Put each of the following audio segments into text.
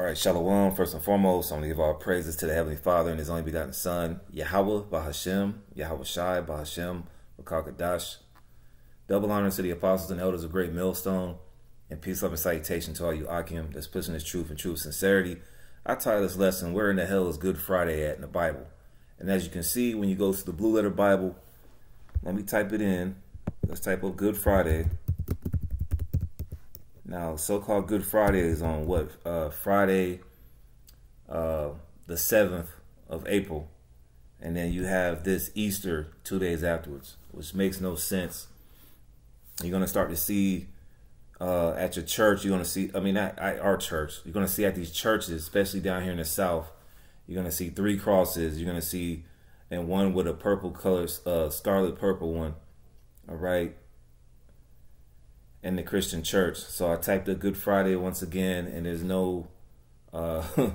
All right, Shalom. First and foremost, I want to give all praises to the Heavenly Father and His only begotten Son, Yahweh, Bahashem, Yahweh Shai, Bahashem, Bakakadash. Double honor to the apostles and elders of Great Millstone, and peace, love, and salutation to all you Akim that's pushing this truth and true sincerity. I title this lesson, Where in the Hell is Good Friday at in the Bible? And as you can see, when you go to the Blue Letter Bible, let me type it in. Let's type up Good Friday. Now, so-called Good Friday is on what? Uh, Friday, uh, the 7th of April. And then you have this Easter two days afterwards, which makes no sense. You're to start to see uh, at your church, you're to see, I mean, at, our church, you're to see at these churches, especially down here in the South, you're to see three crosses. You're to see, and one with a purple color, uh, scarlet purple one. All right in the Christian church. So I typed a Good Friday once again, and there's no uh,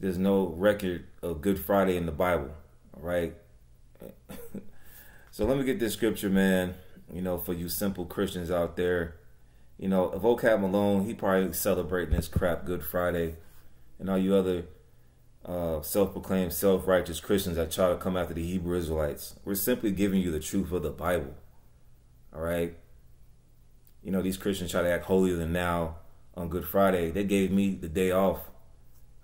there's no record of Good Friday in the Bible. right? so let me get this scripture, man. You know, for you simple Christians out there, you know, Vocab Malone, he probably celebrating this crap Good Friday, and all you other uh, self-proclaimed, self-righteous Christians that try to come after the Hebrew Israelites. We're simply giving you the truth of the Bible. All right you know, these Christians try to act holier than now on Good Friday. They gave me the day off.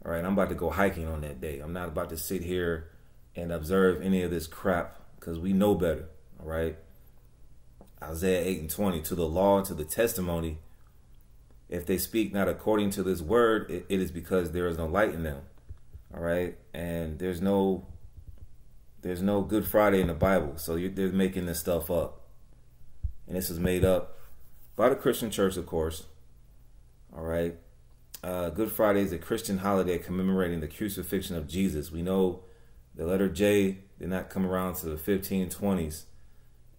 All right, I'm about to go hiking on that day. I'm not about to sit here and observe any of this crap because we know better. All right. Isaiah 8 and 20, to the law and to the testimony, if they speak not according to this word, it, it is because there is no light in them. All right. And there's no there's no Good Friday in the Bible. So they're making this stuff up. And this is made up by the Christian church, of course. All right. Uh, Good Friday is a Christian holiday commemorating the crucifixion of Jesus. We know the letter J did not come around to the 1520s,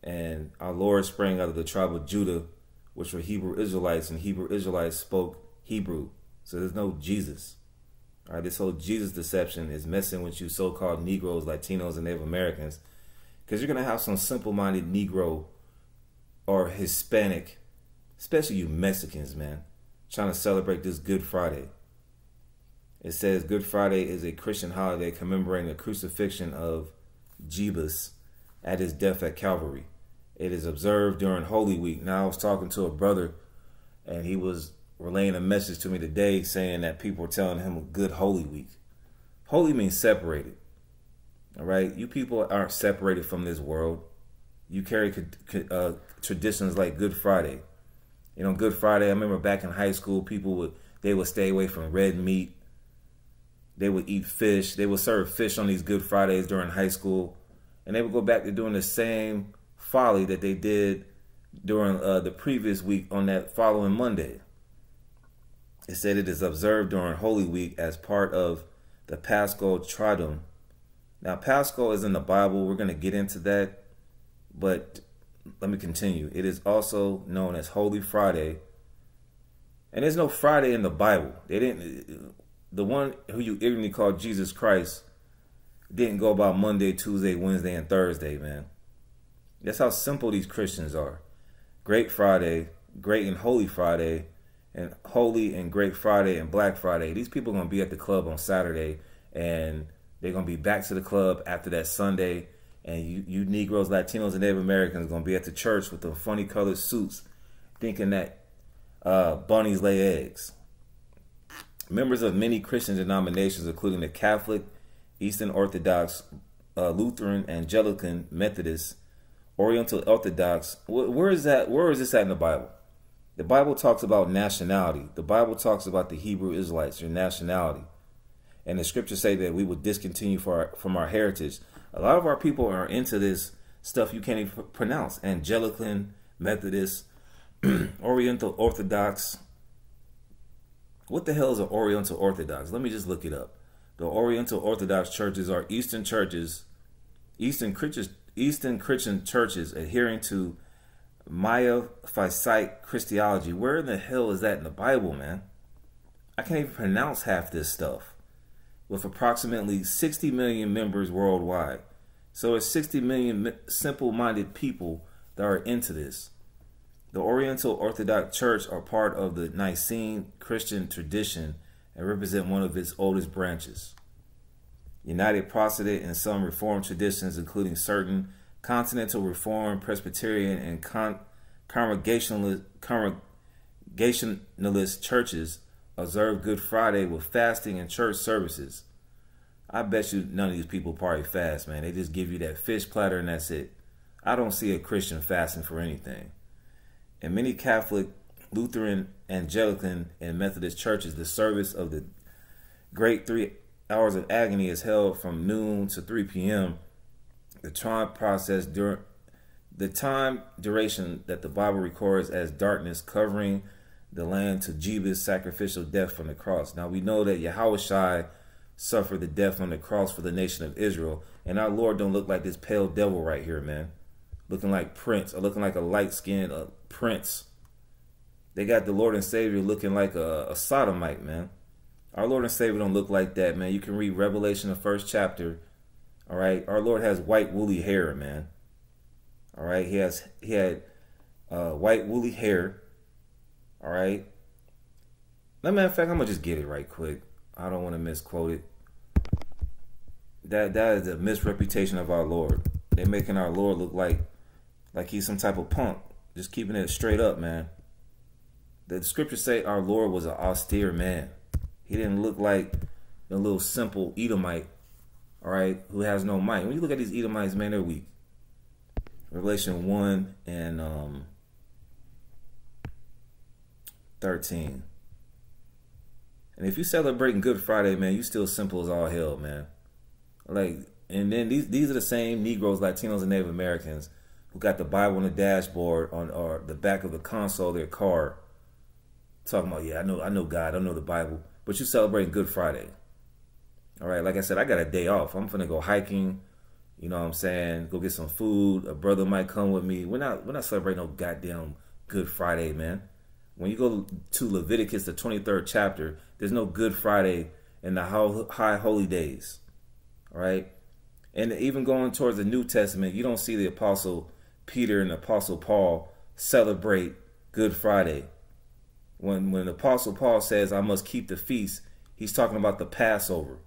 and our Lord sprang out of the tribe of Judah, which were Hebrew Israelites, and Hebrew Israelites spoke Hebrew. So there's no Jesus. All right, this whole Jesus deception is messing with you so-called Negroes, Latinos, and Native Americans, because you're gonna have some simple-minded Negro or Hispanic especially you Mexicans, man, trying to celebrate this Good Friday. It says Good Friday is a Christian holiday commemorating the crucifixion of Jesus at his death at Calvary. It is observed during Holy Week. Now, I was talking to a brother, and he was relaying a message to me today saying that people are telling him good Holy Week. Holy means separated. All right? You people aren't separated from this world. You carry uh, traditions like Good Friday. You know, Good Friday, I remember back in high school, people would, they would stay away from red meat. They would eat fish. They would serve fish on these Good Fridays during high school. And they would go back to doing the same folly that they did during uh, the previous week on that following Monday. It said it is observed during Holy Week as part of the Paschal Triduum. Now, Paschal is in the Bible. We're going to get into that. But let me continue. It is also known as Holy Friday. And there's no Friday in the Bible. They didn't the one who you ignorantly call Jesus Christ didn't go about Monday, Tuesday, Wednesday, and Thursday, man. That's how simple these Christians are. Great Friday, Great and Holy Friday, and Holy and Great Friday and Black Friday. These people are gonna be at the club on Saturday and they're gonna be back to the club after that Sunday and you, you Negroes, Latinos, and Native Americans gonna be at the church with the funny colored suits, thinking that uh, bunnies lay eggs. Members of many Christian denominations, including the Catholic, Eastern Orthodox, uh, Lutheran, Anglican, Methodist, Oriental Orthodox. Wh where is that? Where is this at in the Bible? The Bible talks about nationality. The Bible talks about the Hebrew Israelites, their nationality. And the scriptures say that we would discontinue our, from our heritage. A lot of our people are into this stuff you can't even pronounce. Anglican, Methodist, Oriental Orthodox. What the hell is an Oriental Orthodox? Let me just look it up. The Oriental Orthodox churches are Eastern churches, Eastern Christian, Eastern Christian churches adhering to Miaphysite Christology. Where in the hell is that in the Bible, man? I can't even pronounce half this stuff with approximately 60 million members worldwide. So it's 60 million simple-minded people that are into this. The Oriental Orthodox Church are part of the Nicene Christian tradition and represent one of its oldest branches. United Protestant and some Reformed traditions, including certain Continental Reformed, Presbyterian, and con- Congregationalist, Congregationalist churches, observe Good Friday with fasting and church services. I bet you none of these people probably fast, man. They just give you that fish platter and that's it. I don't see a Christian fasting for anything. In many Catholic, Lutheran, Anglican, and Methodist churches, the service of the Great Three Hours of Agony is held from noon to 3 p.m. The time process during the time duration that the Bible records as darkness covering the land to Jesus' sacrificial death from the cross. Now we know that Yahweh Shai suffered the death on the cross for the nation of Israel, and our Lord don't look like this pale devil right here, man. Looking like Prince, or looking like a light-skinned uh, prince. They got the Lord and Savior looking like a, a sodomite, man. Our Lord and Savior don't look like that, man. You can read Revelation, the first chapter. All right, our Lord has white woolly hair, man. All right, he has he had uh, white woolly hair. All right. Let matter of fact, I'm gonna just get it right quick. I don't want to misquote it. That that is a misreputation of our Lord. They're making our Lord look like like he's some type of punk. Just keeping it straight up, man. The scriptures say our Lord was an austere man. He didn't look like a little simple Edomite, all right, who has no might. When you look at these Edomites, man, they're weak. Revelation 1 and um, 13. And if you celebrating Good Friday, man, you still simple as all hell, man. Like, and then these these are the same Negroes, Latinos, and Native Americans who got the Bible on the dashboard on or the back of the console of their car, talking about, yeah, I know, I know God, I know the Bible, but you celebrating Good Friday. All right, like I said, I got a day off. I'm gonna go hiking. You know what I'm saying? Go get some food. A brother might come with me. We're not we're not celebrating no goddamn Good Friday, man. When you go to Leviticus, the 23rd chapter, there's no Good Friday in the high holy days. All right? And even going towards the New Testament, you don't see the Apostle Peter and Apostle Paul celebrate Good Friday. When when Apostle Paul says, I must keep the feast, he's talking about the Passover.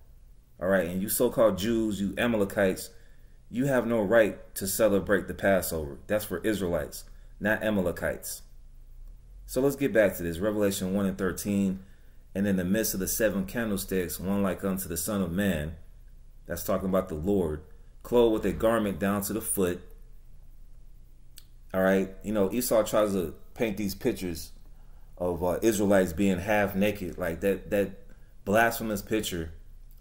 All right, and you so called Jews, you Amalekites, you have no right to celebrate the Passover. That's for Israelites, not Amalekites. So let's get back to this. Revelation 1 and 13. And in the midst of the seven candlesticks, one like unto the Son of Man, that's talking about the Lord, clothed with a garment down to the foot. All right. You know, Esau tries to paint these pictures of uh, Israelites being half naked, like that, that blasphemous picture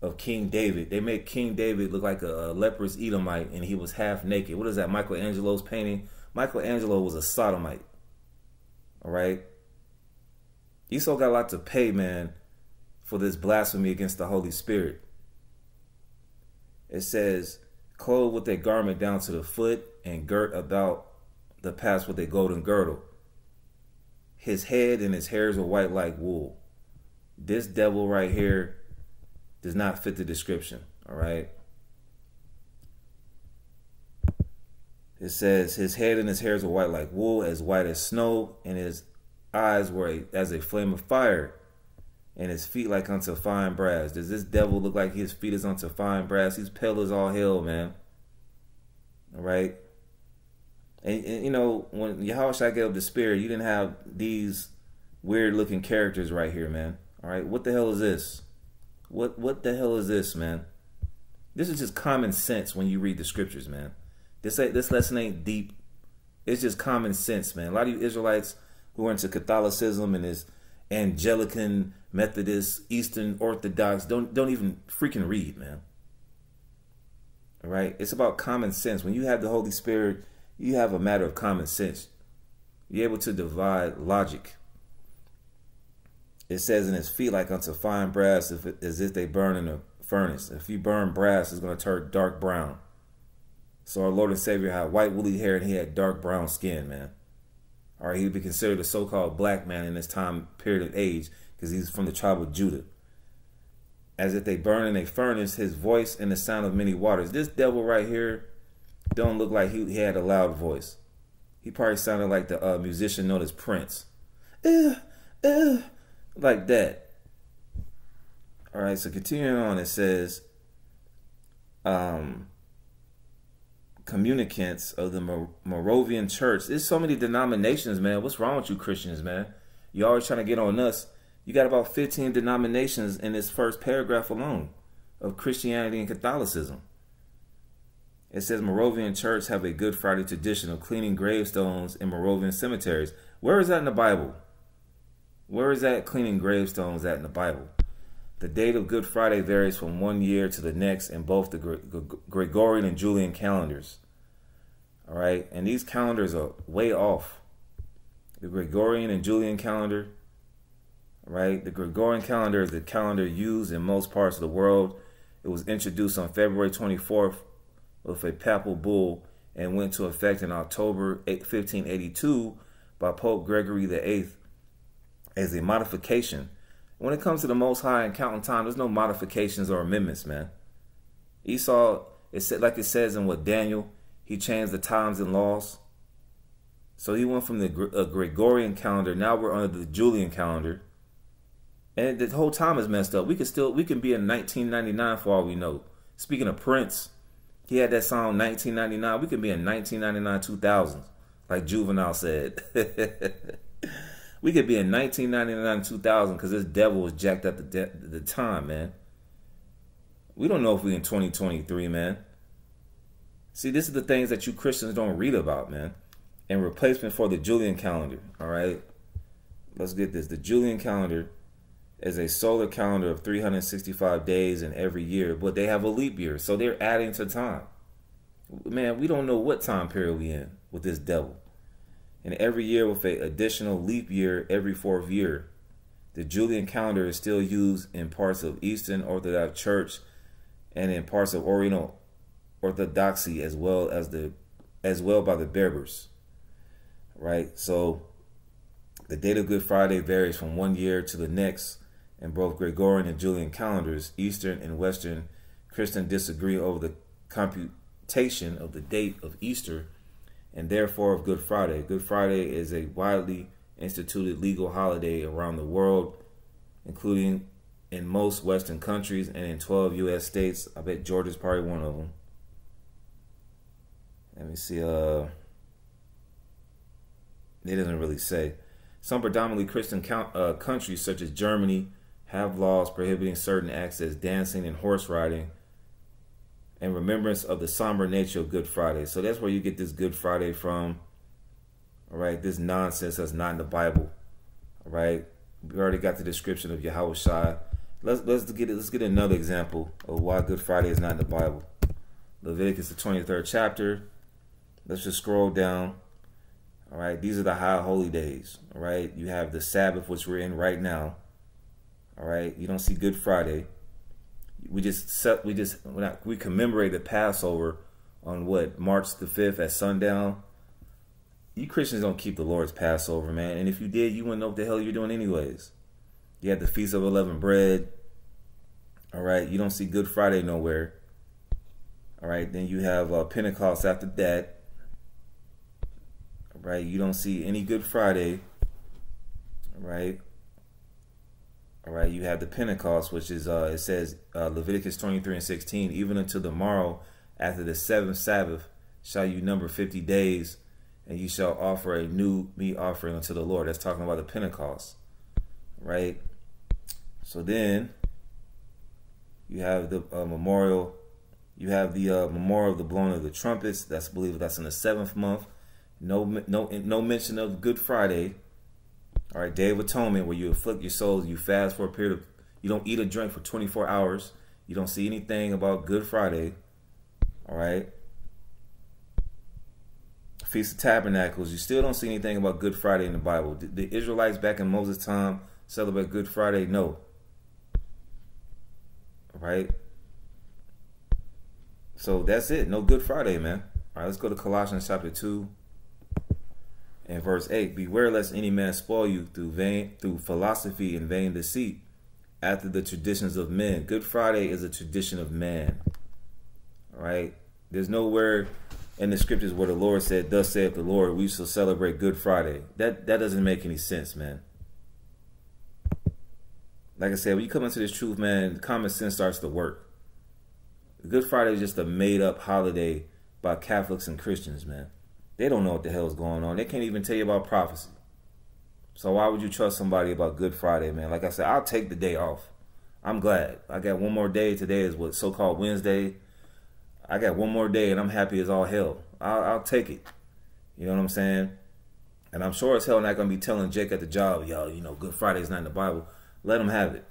of King David. They make King David look like a, a leprous Edomite and he was half naked. What is that? Michelangelo's painting? Michelangelo was a sodomite. All right. Esau got a lot to pay, man, for this blasphemy against the Holy Spirit. It says, clothed with a garment down to the foot and girt about the pass with a golden girdle. His head and his hairs were white like wool. This devil right here does not fit the description. All right. It says his head and his hairs were white like wool, as white as snow, and his eyes were a, as a flame of fire, and his feet like unto fine brass. Does this devil look like his feet is unto fine brass? He's pale as all hell, man. All right. And, and you know, when Yahushua gave up the spirit, you didn't have these weird looking characters right here, man. All right. What the hell is this? What what the hell is this, man? This is just common sense when you read the scriptures, man. This ain't, this lesson ain't deep. It's just common sense, man. A lot of you Israelites who are into Catholicism and is Anglican, Methodist, Eastern Orthodox don't don't even freaking read, man. All right, it's about common sense. When you have the Holy Spirit, you have a matter of common sense. You're able to divide logic. It says in his feet like unto fine brass, if as if they burn in a furnace. If you burn brass, it's going to turn dark brown. So our Lord and Savior had white woolly hair and he had dark brown skin, man. All right, he would be considered a so-called black man in this time period of age because he's from the tribe of Judah. As if they burn in a furnace, his voice and the sound of many waters. This devil right here don't look like he, he had a loud voice. He probably sounded like the uh, musician known as Prince. Uh, uh, like that. All right, so continuing on, it says, um, communicants of the Moravian Church. There's so many denominations, man. What's wrong with you Christians, man? You're always trying to get on us. You got about 15 denominations in this first paragraph alone of Christianity and Catholicism. It says Moravian Church have a Good Friday tradition of cleaning gravestones in Moravian cemeteries. Where is that in the Bible? Where is that cleaning gravestones at in the Bible? The date of Good Friday varies from one year to the next in both the Gregorian and Julian calendars. All right, and these calendars are way off. The Gregorian and Julian calendar, right? The Gregorian calendar is the calendar used in most parts of the world. It was introduced on February 24th with a papal bull and went to effect in October 1582 by Pope Gregory VIII as a modification when it comes to the Most High and counting time, there's no modifications or amendments, man. Esau, it said like it says in what Daniel, he changed the times and laws. So he went from the Gregorian calendar. Now we're under the Julian calendar, and the whole time is messed up. We could still we can be in 1999 for all we know. Speaking of Prince, he had that song 1999. We could be in 1999 2000, like Juvenile said. We could be in 1999, 2000 because this devil was jacked at the, de- the time, man. We don't know if we in 2023, man. See, this is the things that you Christians don't read about, man. And replacement for the Julian calendar, all right? Let's get this. The Julian calendar is a solar calendar of 365 days in every year, but they have a leap year, so they're adding to time. Man, we don't know what time period we in with this devil and every year with an additional leap year every fourth year. The Julian calendar is still used in parts of Eastern Orthodox Church and in parts of Oriental Orthodoxy as well as the as well by the Berbers. Right? So the date of Good Friday varies from one year to the next in both Gregorian and Julian calendars. Eastern and Western Christian disagree over the computation of the date of Easter and therefore of Good Friday. Good Friday is a widely instituted legal holiday around the world, including in most Western countries and in 12 U.S. states. I bet Georgia's probably one of them. Let me see. Uh, it doesn't really say. Some predominantly Christian count, uh, countries, such as Germany, have laws prohibiting certain acts as dancing and horse riding and remembrance of the somber nature of Good Friday. So that's where you get this Good Friday from. All right, this nonsense that's not in the Bible. All right, we already got the description of Yahweh Shai. Let's let's get it. let's get another example of why Good Friday is not in the Bible. Leviticus the twenty third chapter. Let's just scroll down. All right, these are the high holy days. All right, you have the Sabbath, which we're in right now. All right, you don't see Good Friday we just we just we commemorated Passover on what March the fifth at sundown. You Christians don't keep the Lord's Passover, man. And if you did, you wouldn't know what the hell you're doing anyways. You had the Feast of Unleavened Bread. All right, you don't see Good Friday nowhere. All right, then you have uh, Pentecost after that. All right, you don't see any Good Friday. All right. All right, you have the Pentecost, which is uh, it says uh, Leviticus 23 and 16, even until the morrow after the seventh Sabbath shall you number 50 days, and you shall offer a new meat offering unto the Lord. That's talking about the Pentecost, right? So then you have the uh, memorial, you have the uh, memorial of the blowing of the trumpets. That's I believe that's in the seventh month. No, no, no mention of Good Friday all right, Day of Atonement, where you afflict your souls, you fast for a period of, you don't eat or drink for 24 hours. You don't see anything about Good Friday. All right. Feast of Tabernacles, you still don't see anything about Good Friday in the Bible. Did the Israelites back in Moses' time celebrate Good Friday? No. All right. So that's it. No Good Friday, man. All right, let's go to Colossians chapter 2 and verse 8 Beware lest any man spoil you through vain through philosophy and vain deceit, after the traditions of men. Good Friday is a tradition of man. Right? There's nowhere in the scriptures where the Lord said, Thus saith the Lord, we shall celebrate Good Friday. That that doesn't make any sense, man. like I said, when you come into this truth, man, common sense starts to work. Good Friday is just a made up holiday by Catholics and Christians, man. They don't know what the hell is going on. They can't even tell you about prophecy. So why would you trust somebody about Good Friday, man? Like I said, I'll take the day off. I'm glad. I got one more day. Today is what so-called Wednesday. I got one more day, and I'm happy as all hell. I'll, I'll take it. You know what I'm saying? And I'm sure as hell not gonna be telling Jake at the job, yo, you know, Good Friday's not in the Bible. Let him have it.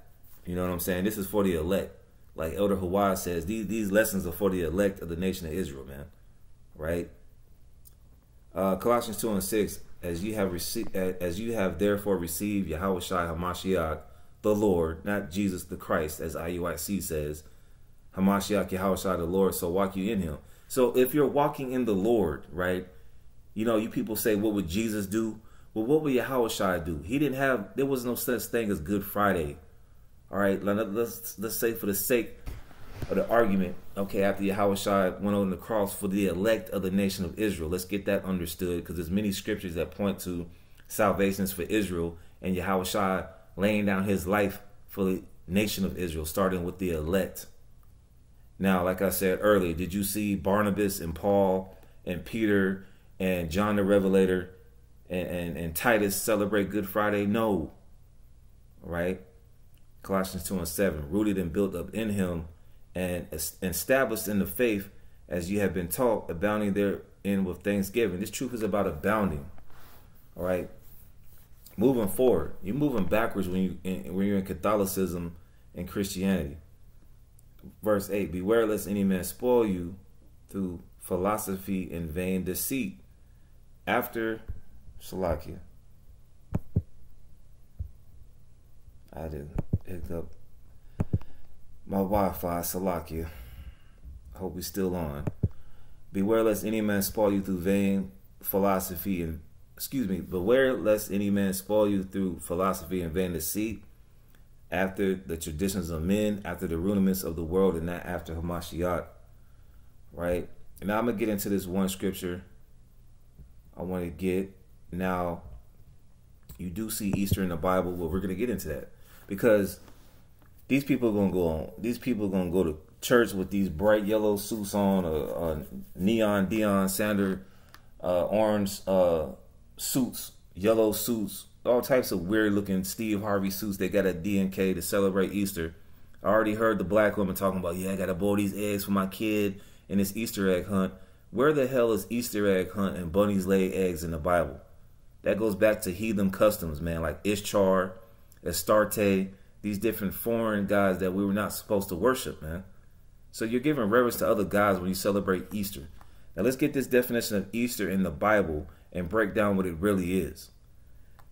You know what I'm saying? This is for the elect. Like Elder Hawaii says, these these lessons are for the elect of the nation of Israel, man. Right? Uh, Colossians two and six, as you have received, as you have therefore received Yahweh Shai Hamashiach, the Lord, not Jesus the Christ, as IUIC says, Hamashiach Yahweh Shai the Lord. So walk you in Him. So if you're walking in the Lord, right? You know, you people say, what would Jesus do? Well, what would Yahweh Shai do? He didn't have. There was no such thing as Good Friday. All right, let's let's say for the sake of the argument, okay, after Yahweh Shai went on the cross for the elect of the nation of Israel, let's get that understood because there's many scriptures that point to salvations for Israel and Yahweh Shai laying down his life for the nation of Israel, starting with the elect. Now, like I said earlier, did you see Barnabas and Paul and Peter and John the Revelator and, and, and Titus celebrate Good Friday? No. Right? Colossians 2 and 7, rooted and built up in him and established in the faith as you have been taught, abounding therein with thanksgiving. This truth is about abounding. All right. Moving forward, you're moving backwards when you in, when you're in Catholicism and Christianity. Verse eight: Beware lest any man spoil you through philosophy and vain deceit. After Salakia, I did pick up my Wi-Fi, Salakia. Hope we still on. Beware lest any man spoil you through vain philosophy and excuse me, beware lest any man spoil you through philosophy and vain deceit, after the traditions of men, after the rudiments of the world, and not after Hamashiach. Right? And now I'm gonna get into this one scripture I want to get. Now, you do see Easter in the Bible, but we're gonna get into that because these people are gonna go on. These people are gonna go to church with these bright yellow suits on, a, a neon Deion Sander, uh, orange uh, suits, yellow suits, all types of weird looking Steve Harvey suits. They got a DNK to celebrate Easter. I already heard the black woman talking about, yeah, I gotta boil these eggs for my kid in this Easter egg hunt. Where the hell is Easter egg hunt and bunnies lay eggs in the Bible? That goes back to heathen customs, man, like Ishtar, Astarte, these different foreign gods that we were not supposed to worship, man. So you're giving reverence to other gods when you celebrate Easter. Now let's get this definition of Easter in the Bible and break down what it really is.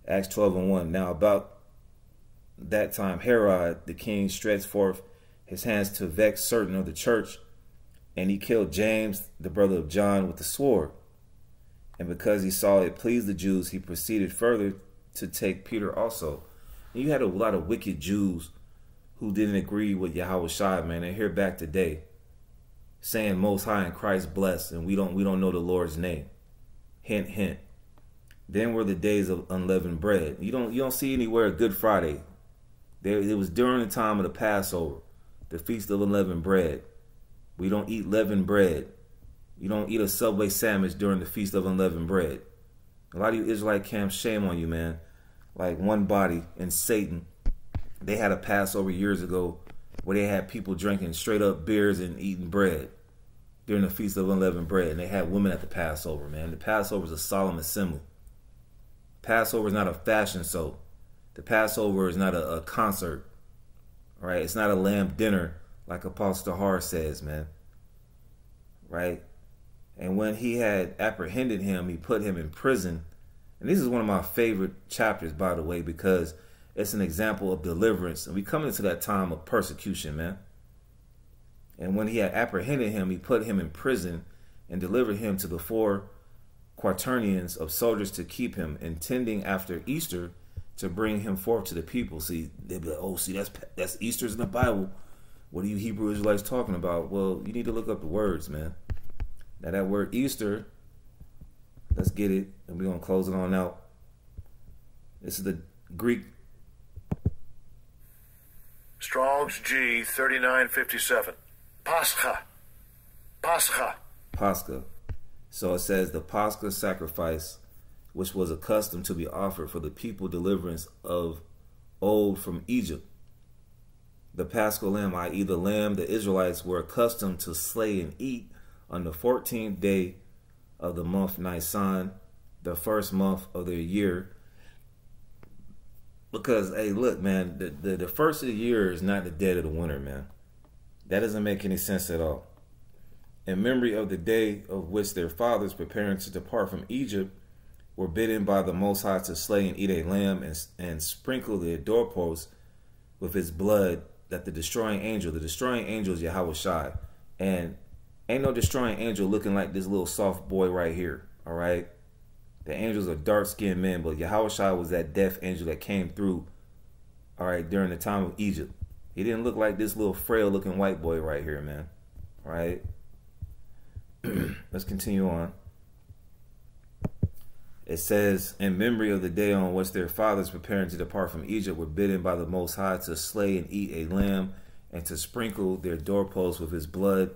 Acts 12 and 1. Now about that time Herod the king stretched forth his hands to vex certain of the church, and he killed James, the brother of John, with the sword. And because he saw it pleased the Jews, he proceeded further to take Peter also. And you had a lot of wicked Jews who didn't agree with Yahweh Shai, man. They're here back today saying most high and Christ blessed and we don't we don't know the Lord's name. Hint hint. Then were the days of unleavened bread. You don't you don't see anywhere Good Friday. There it was during the time of the Passover, the feast of unleavened bread. We don't eat leavened bread. You don't eat a Subway sandwich during the feast of unleavened bread. A lot of you Israelite camps, shame on you, man like one body and Satan. They had a Passover years ago where they had people drinking straight up beers and eating bread during the Feast of Unleavened Bread. And they had women at the Passover, man. The Passover is a solemn assembly. Passover is not a fashion show. The Passover is not a, a concert. Right? It's not a lamb dinner like Apostle Har says, man. Right? And when he had apprehended him, he put him in prison and this is one of my favorite chapters, by the way, because it's an example of deliverance. And we come into that time of persecution, man. And when he had apprehended him, he put him in prison and delivered him to the four quaternions of soldiers to keep him, intending after Easter to bring him forth to the people. See, they'd be like, oh, see, that's that's Easter's in the Bible. What are you Hebrew Israelites talking about? Well, you need to look up the words, man. Now that word Easter Let's get it, and we're gonna close it on out. This is the Greek Strong's G 3957. Pascha. Pascha. Pascha. So it says the Pascha sacrifice, which was accustomed to be offered for the people deliverance of old from Egypt. The paschal lamb, i.e., the lamb the Israelites were accustomed to slay and eat on the 14th day of the month Nisan, the first month of the year. Because, hey, look, man, the, the, the first of the year is not the dead of the winter, man. That doesn't make any sense at all. In memory of the day of which their fathers, preparing to depart from Egypt, were bidden by the Most High to slay and eat a lamb and, and sprinkle the doorposts with its blood, that the destroying angel, the destroying angel is Yahweh Shai. And ain't no destroying angel looking like this little soft boy right here, all right? The angels are dark skinned men, but Yahweh Shai was that death angel that came through, all right, during the time of Egypt. He didn't look like this little frail looking white boy right here, man. All right? Let's continue on. It says, In memory of the day on which their fathers preparing to depart from Egypt were bidden by the Most High to slay and eat a lamb and to sprinkle their doorposts with his blood,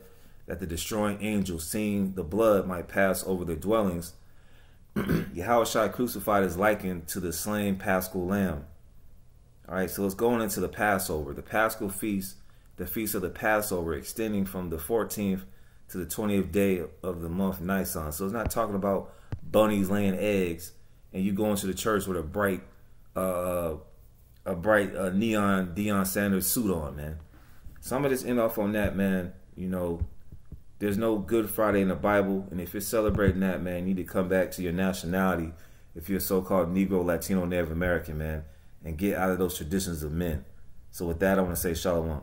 that the destroying angel, seeing the blood, might pass over their dwellings. Yahushua crucified is likened to the slain paschal lamb. All right, so it's going into the Passover, the Paschal feast, the feast of the Passover, extending from the 14th to the 20th day of the month Nisan. So it's not talking about bunnies laying eggs and you going to the church with a bright, uh, a bright uh, neon Deion Sanders suit on, man. Some of this end off on that, man. You know, there's no Good Friday in the Bible, and if you're celebrating that, man, you need to come back to your nationality. If you're a so-called Negro, Latino, Native American, man and get out of those traditions of men. So with that, I want to say shalom.